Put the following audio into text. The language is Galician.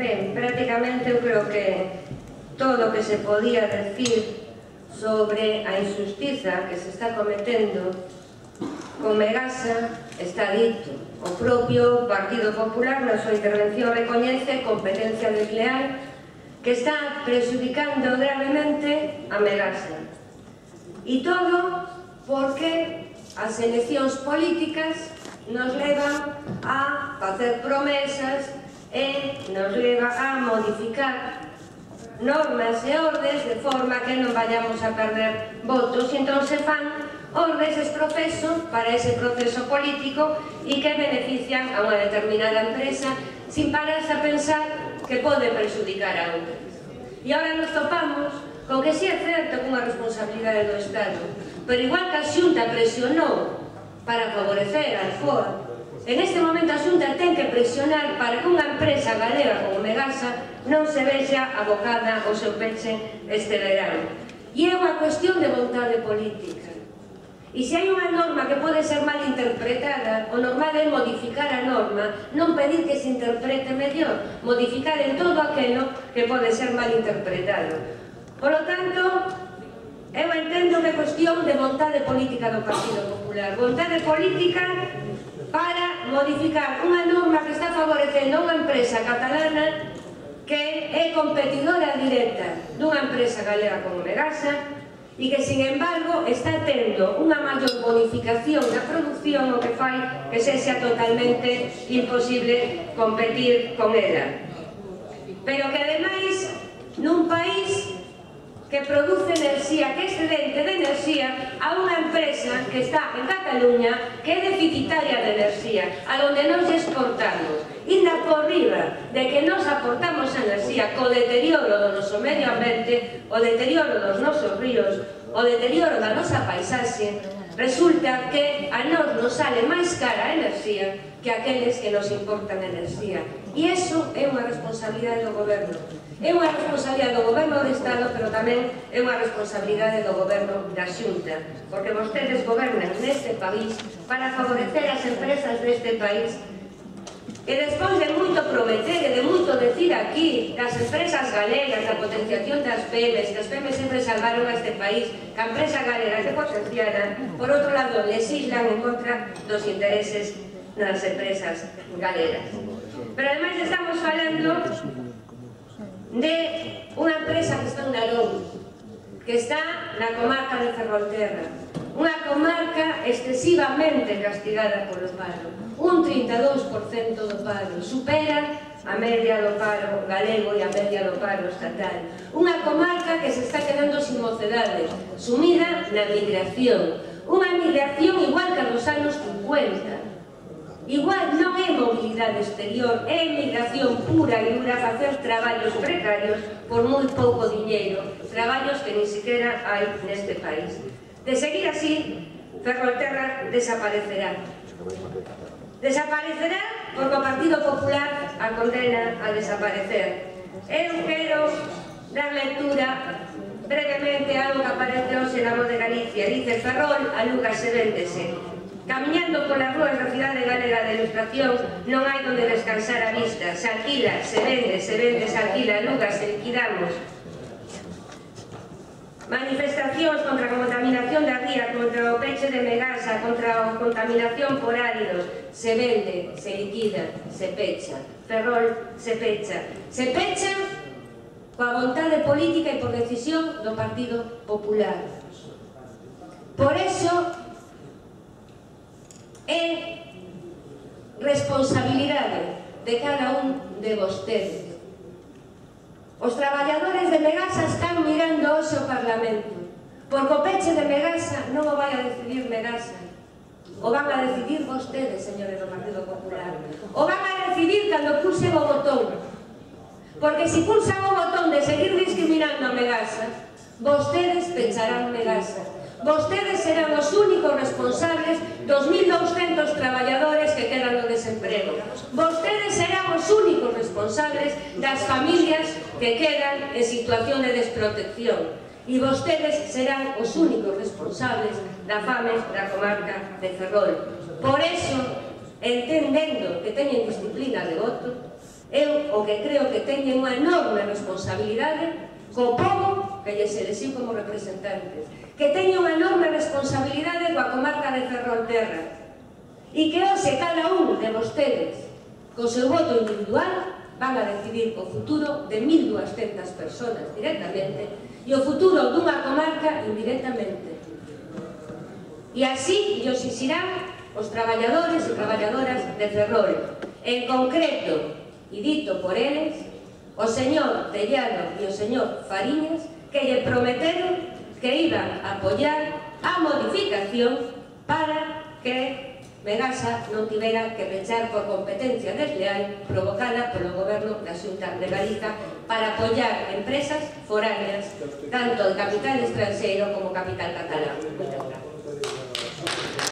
Ben, prácticamente eu creo que todo o que se podía decir sobre a injustiza que se está cometendo con Megasa está dito. O propio Partido Popular na súa intervención recoñece competencia desleal que está prejudicando gravemente a Megasa. E todo porque as eleccións políticas nos levan a facer promesas e nos leva a modificar normas e ordes de forma que non vayamos a perder votos e entón se fan ordes estropesos para ese proceso político e que benefician a unha determinada empresa sin pararse a pensar que pode perjudicar a outra. E ahora nos topamos con que si é certo cunha responsabilidade do Estado, pero igual que a Xunta presionou para favorecer a foro En este momento a Xunta ten que presionar para que unha empresa galega como Megasa non se vexa abocada ao seu peche este verano. E é unha cuestión de vontade política. E se hai unha norma que pode ser mal interpretada, o normal é modificar a norma, non pedir que se interprete mellor, modificar en todo aquilo que pode ser mal interpretado. Por lo tanto, eu entendo que é cuestión de vontade política do Partido Popular, vontade política para modificar unha norma que está favorecendo unha empresa catalana que é competidora directa dunha empresa galega como Megasa e que, sin embargo, está tendo unha maior bonificación da producción o que fai que se sea totalmente imposible competir con ela. Pero que, ademais, nun que produce enerxía, que é excedente de enerxía a unha empresa que está en Cataluña que é deficitaria de enerxía, a donde non exportamos. Inda por riba de que nos aportamos enerxía co deterioro do noso medio ambiente, o deterioro dos nosos ríos, o deterioro da nosa paisaxe, resulta que a nós nos sale máis cara a enerxía que aqueles que nos importan enerxía. E iso é unha responsabilidade do goberno É unha responsabilidade do goberno do Estado, pero tamén é unha responsabilidade do goberno da Xunta, porque vostedes gobernan neste país para favorecer as empresas deste país E despois de moito prometer e de moito decir aquí das empresas galegas, da potenciación das PEMES, que as PEMES sempre salvaron a este país, que a empresa galega se potenciara, por outro lado, legislan en contra dos intereses das empresas galegas. Pero ademais estamos falando de unha empresa que está en Narón, que está na comarca de Ferrolterra, unha comarca excesivamente castigada polo paro. Un 32% do paro supera a media do paro galego e a media do paro estatal. Unha comarca que se está quedando sin mocedades, sumida na migración. Unha migración igual que nos anos 50, Igual non é mobilidade exterior, é emigración pura e dura facer traballos precarios por moi pouco diñeiro, traballos que ni siquiera hai neste país. De seguir así, Ferrolterra desaparecerá. Desaparecerá porque o Partido Popular a condena a desaparecer. Eu quero dar lectura brevemente a algo que aparece hoxe na voz de Galicia. Dice Ferrol, a Lucas se véndese. Camiñando polas rúas da cidade galega de ilustración non hai onde descansar a vista. Se alquila, se vende, se vende, se alquila, aluga, se liquidamos. Manifestacións contra a contaminación da ría, contra o peche de Megasa, contra a contaminación por áridos. Se vende, se liquida, se pecha. Ferrol se pecha. Se pecha coa vontade política e por decisión do Partido Popular. Por eso, é responsabilidade de cada un de vostedes. Os traballadores de Megasa están mirando hoxe o Parlamento, porque o peche de Megasa non o vai a decidir Megasa, o van a decidir vostedes, señores do Partido Popular. O van a decidir cando pulsen o botón. Porque se si pulsan o botón de seguir discriminando a Megasa, vostedes pecharán Megasa. Vostedes serán os únicos responsables dos 1.200 traballadores que quedan no desemprego. Vostedes serán os únicos responsables das familias que quedan en situación de desprotección. E vostedes serán os únicos responsables da fame da comarca de Ferrol. Por eso, entendendo que teñen disciplina de voto, eu o que creo que teñen unha enorme responsabilidade co povo que lle se como representantes que teña unha enorme responsabilidade coa comarca de Ferrolterra e que hoxe cada un de vostedes co seu voto individual van a decidir o futuro de 1.200 personas directamente e o futuro dunha comarca indirectamente. E así os xixirán os traballadores e traballadoras de Ferrol. En concreto, e dito por eles, o señor Tellano e o señor Fariñas que lle prometeron que iban a apoiar a modificación para que Megasa non tivera que pechar por competencia desleal provocada polo goberno da Xunta de Galiza para apoiar empresas foráneas tanto de capital estranxeiro como capital catalán. Moitas gracias.